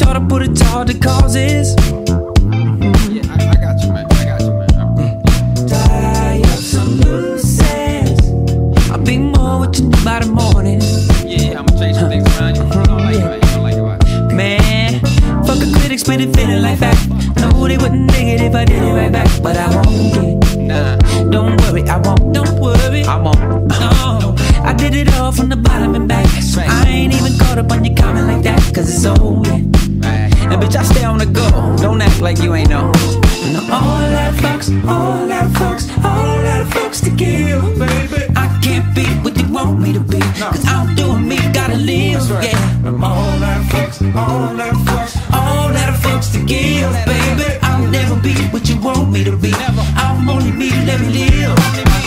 Shot to put it all to causes. like you ain't know. No. All that fucks, all that fucks, all that fucks to give, baby. I can't be what you want me to be, cause I'm doing me, gotta live, yeah. All that fucks, all that fucks, all that fucks to give, baby. I'll never be what you want me to be. I'm only me, let me live.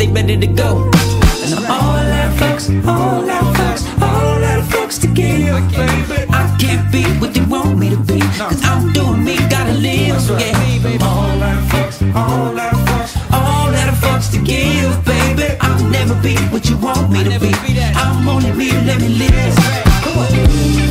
they ready to go. And I'm all out folks, all out folks, all out folks to give. I can't be what they want me to be, cause I'm doing me, gotta live, yeah. All out folks, all out folks, all out folks to give, baby. I'll never be what you want me to be. I'm only me, let me live.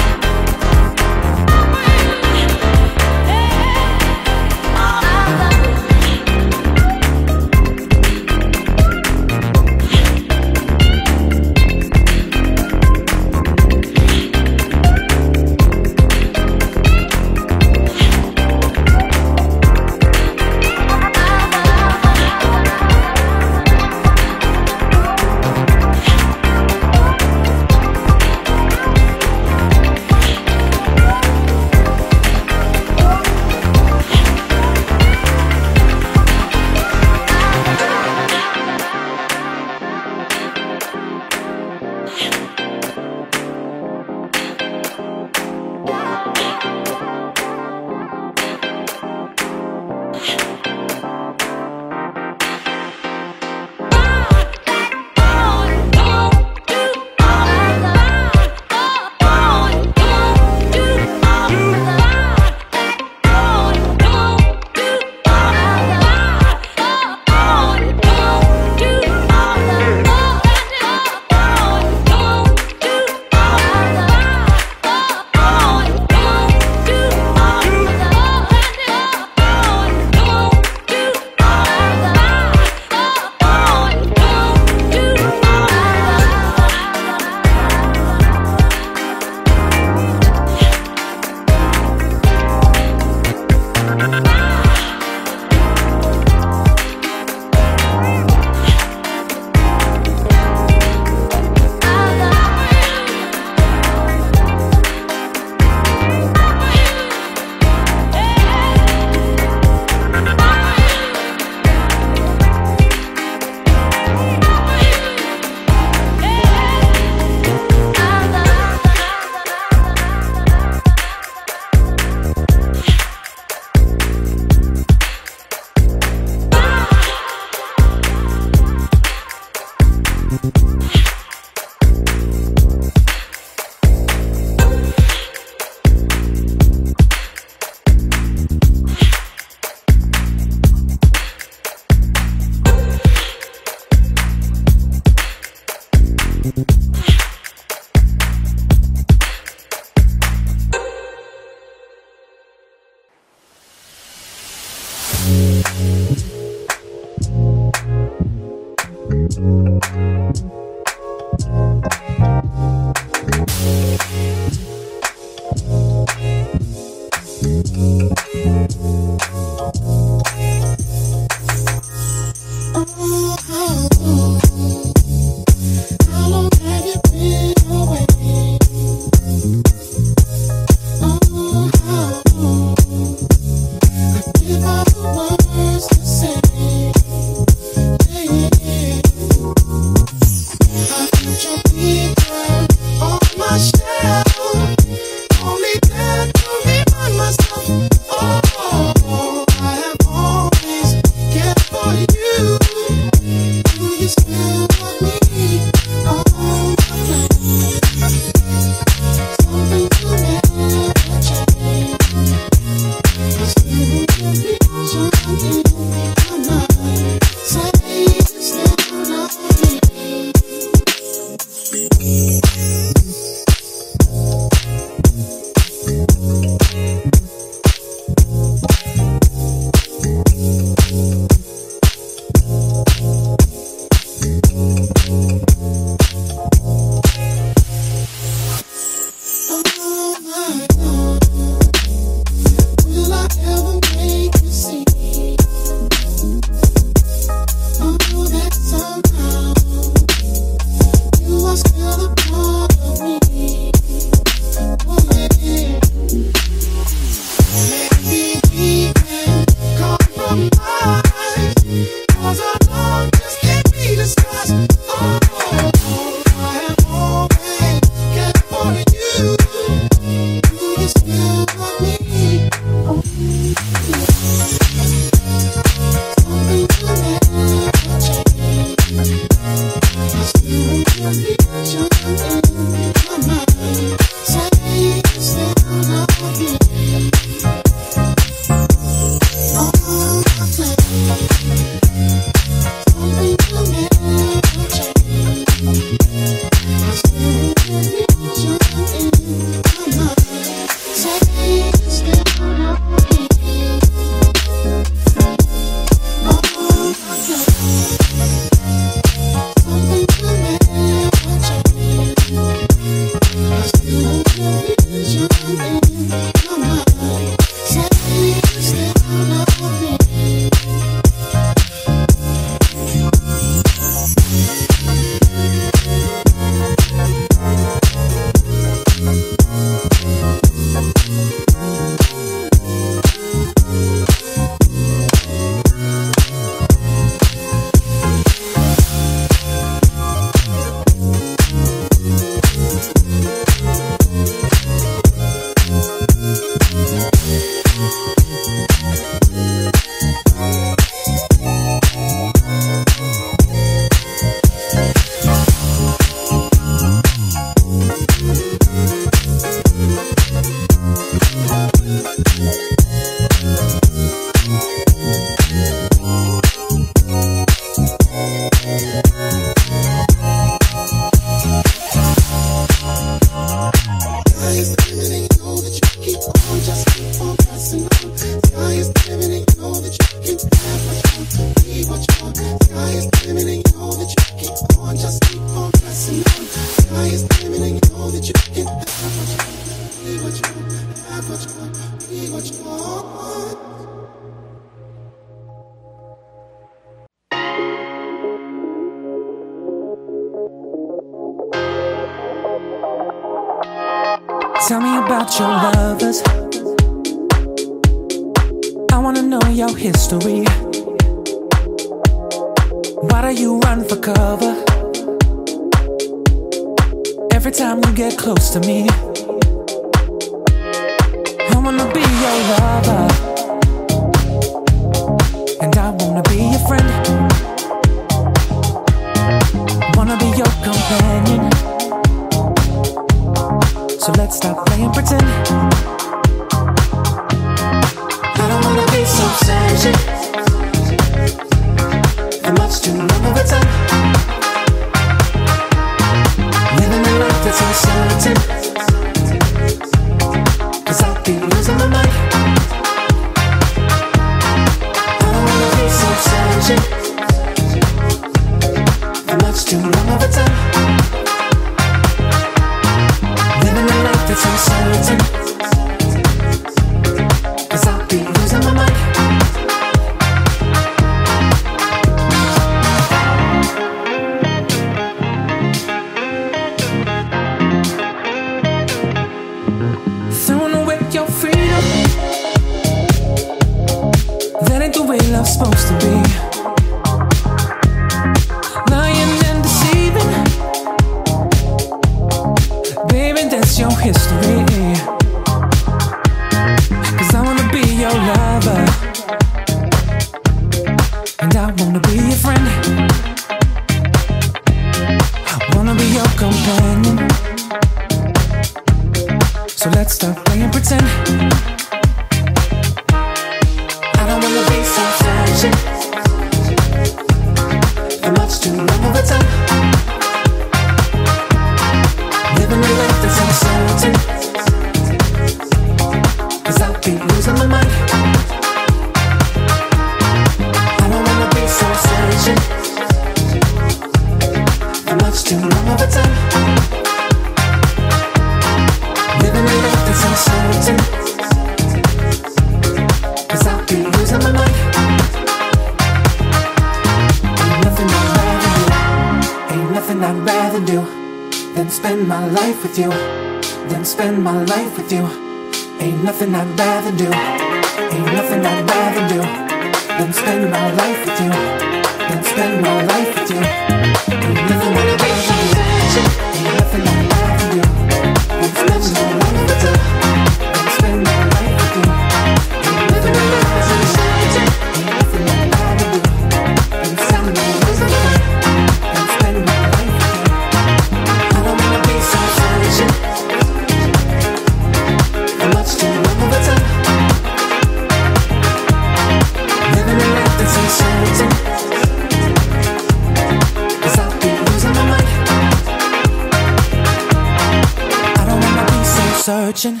Searching.